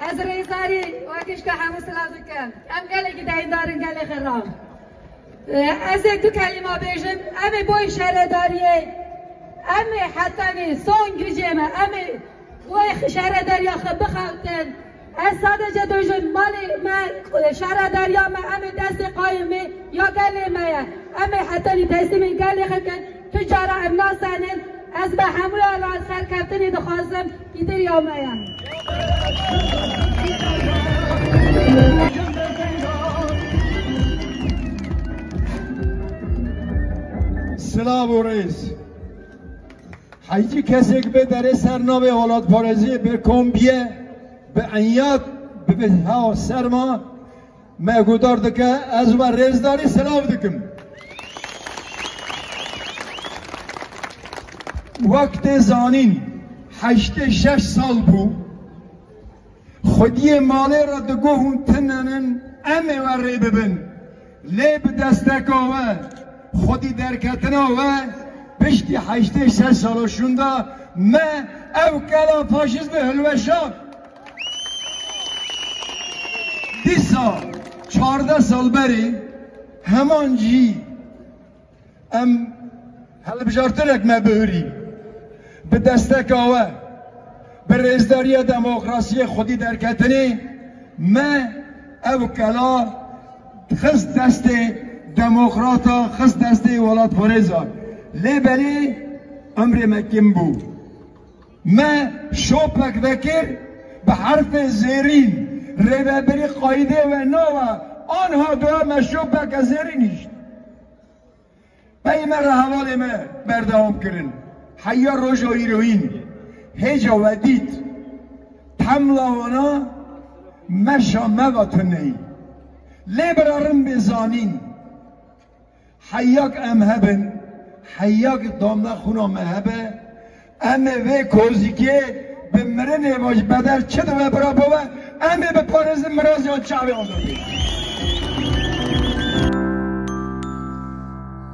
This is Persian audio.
Hazır izari vakişka hamus lazıkken. Hem gele gideyim darın gele kırram. از دو کلمه بیشم امی بای شهرداریه امی حتمی سون گجیمه امی بوی شهرداری خب بخوتن از ساده جدوجن مالی من شهرداری ما امی دست قایمه یا گله میا امی حتی تسلیم گله خکن. تجارة الناس از به همون الان سرکفتنی دخواستم ایدر یا میا سلام و رئیس حیجی کسی که به در سرنامه ولاد پارزی به کمبیه به انیات به ها سرما مگودار دکه از و رزداری سلام دکم. وقت زانین هشت شش سال بو خودی ماله را دگو هون تننن امه و ری ببن. لی به دستک آوه خودی درکتن آوه پشتی هشت شش سالشون دا من او کلا فاشیزم هلوشا دیسا چارده سال بری همان جی ام هل بجارترک مبهوری به دستک آوه به رزداری دموکراسی خودی در کتنی من او کلا خست دست دموکراتا خست دست ولات پریزا لیبلی امر مکم بود من شوپک وکر به حرف زیرین ریبری قایده و نوه آنها دو ما شوپک زیرینیشت من حواله ما بردام کرن. حیا روش و ایروین هجا و دید تملاوانا مشا مواتنی لیبرارم بزانین حیاک ام هبن حیاک دامنا خونا مهبه. ام وی کوزی که به مرن باش بدر چه دو برا بابا ام به پارز یا چاوی آدمی